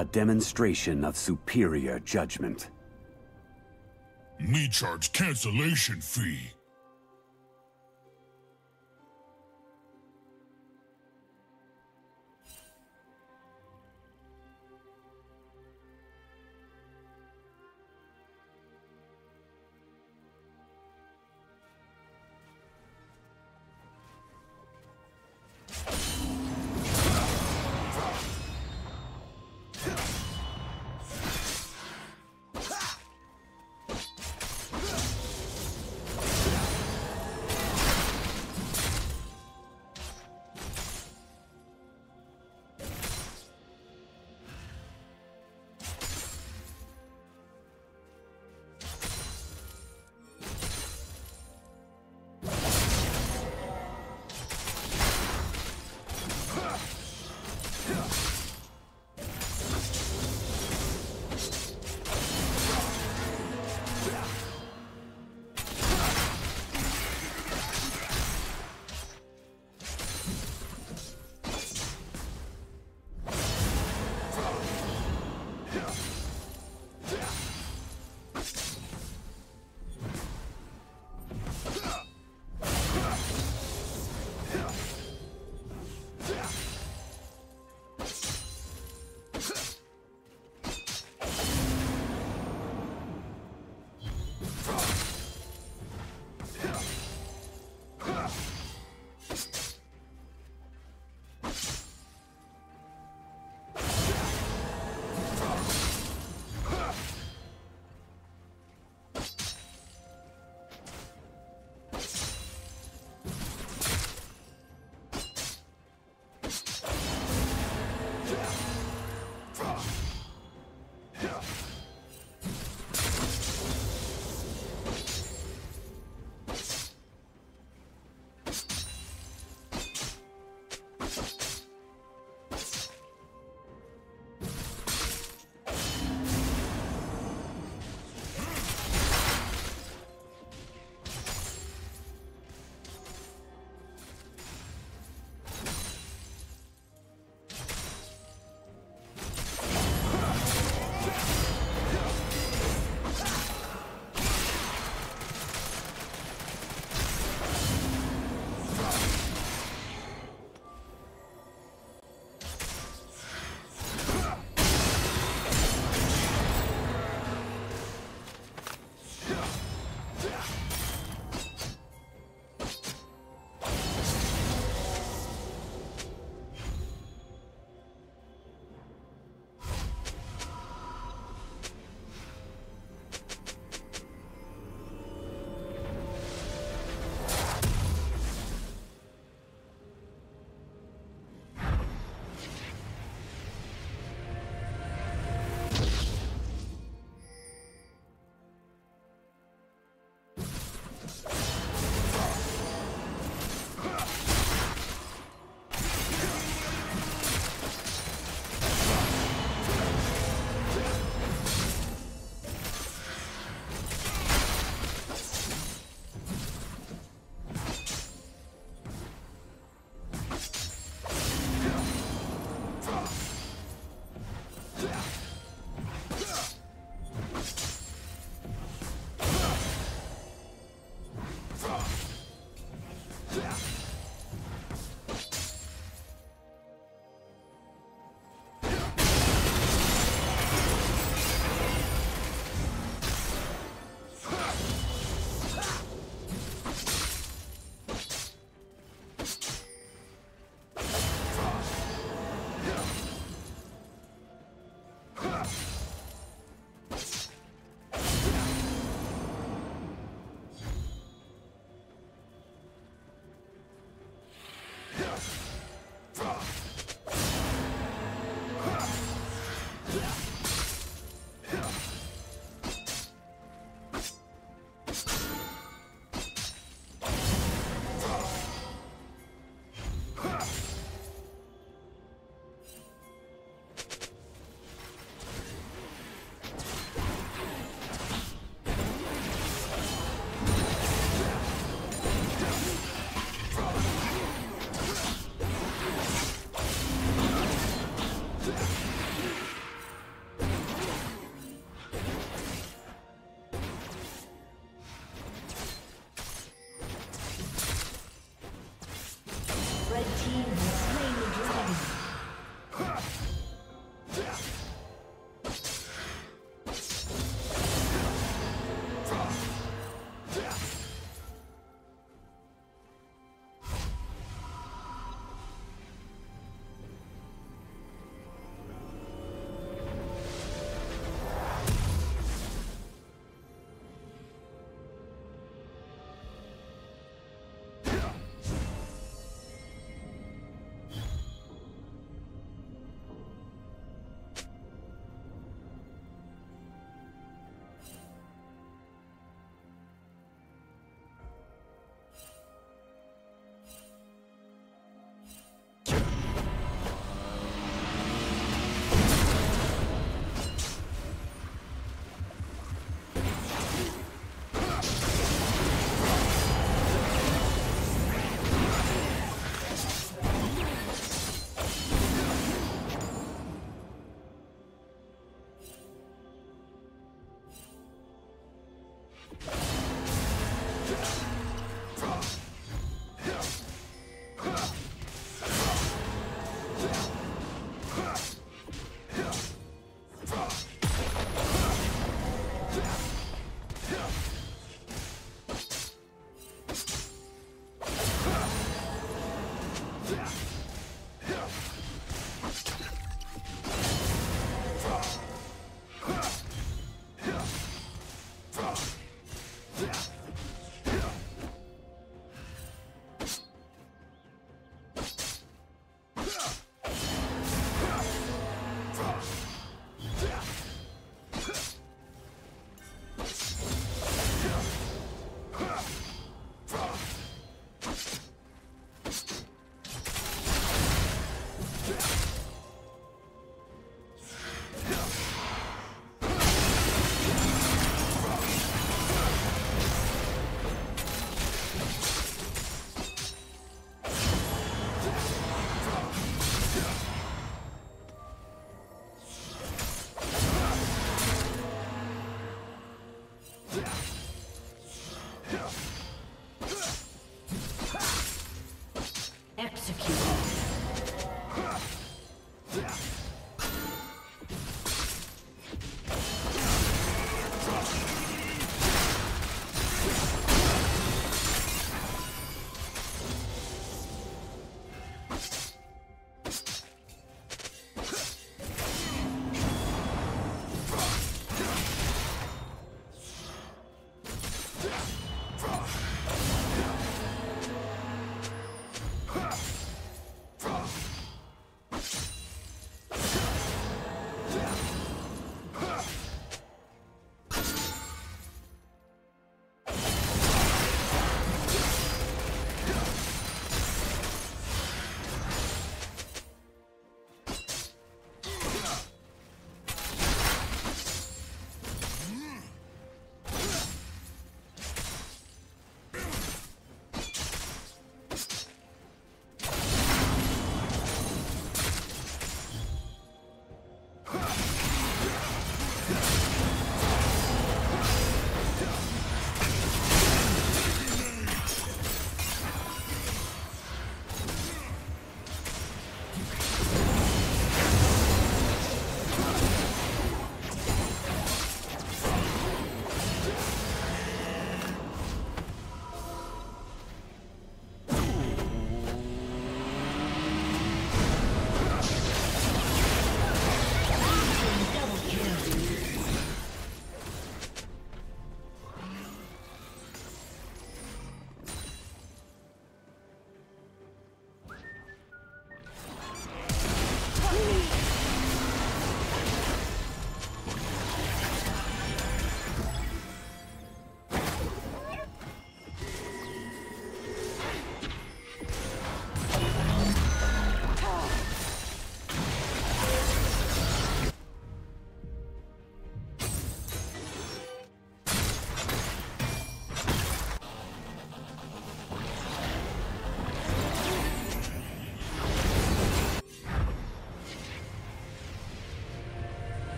A demonstration of superior judgment. Me charge cancellation fee.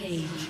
Rampage.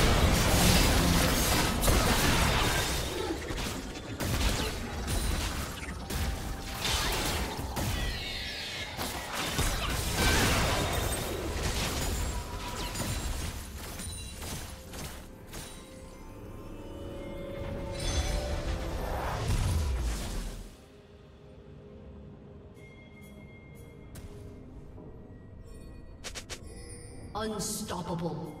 Unstoppable.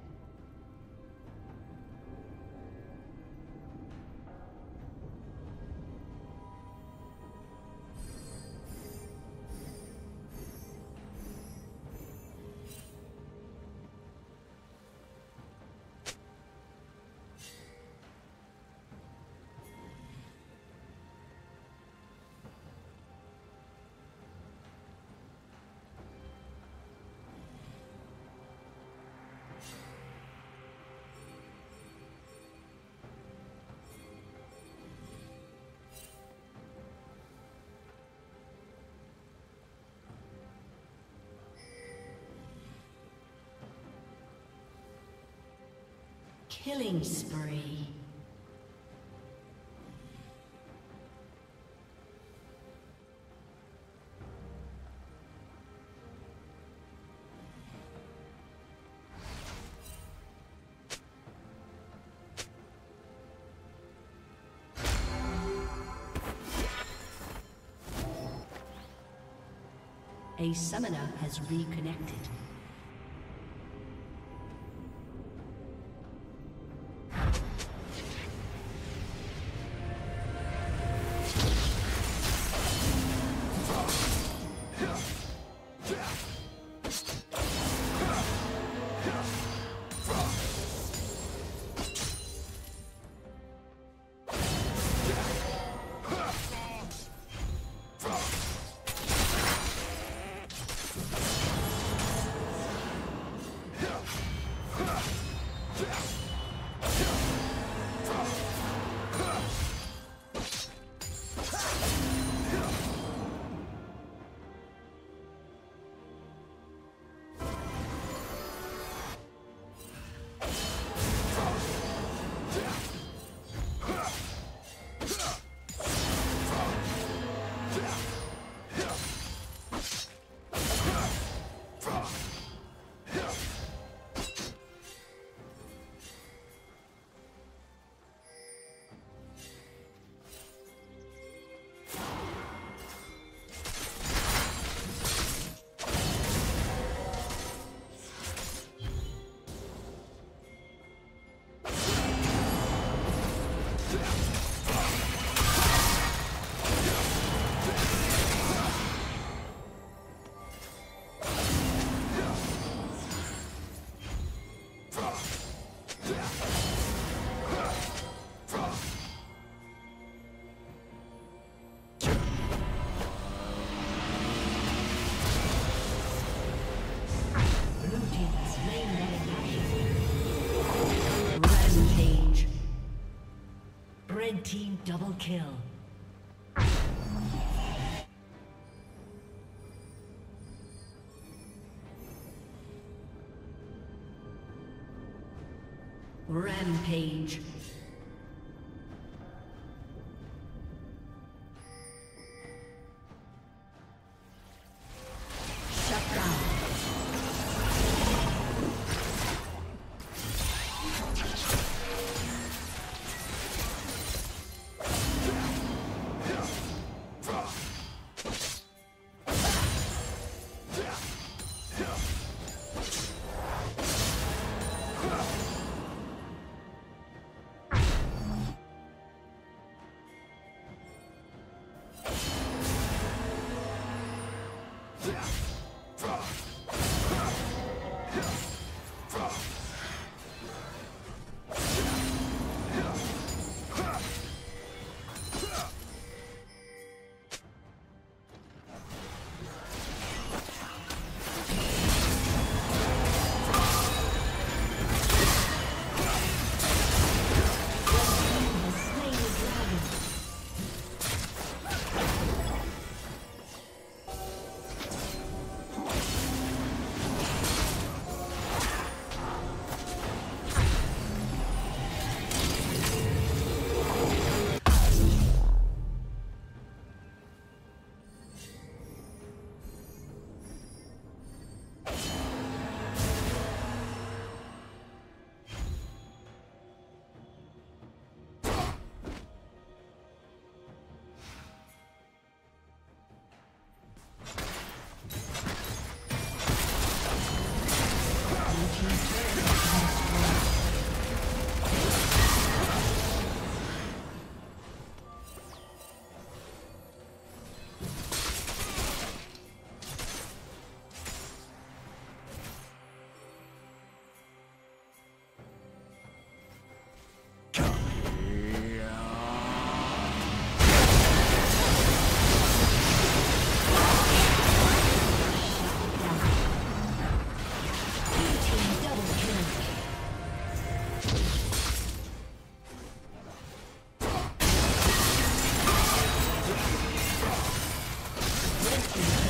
Killing spree. A summoner has reconnected. Kill. Rampage.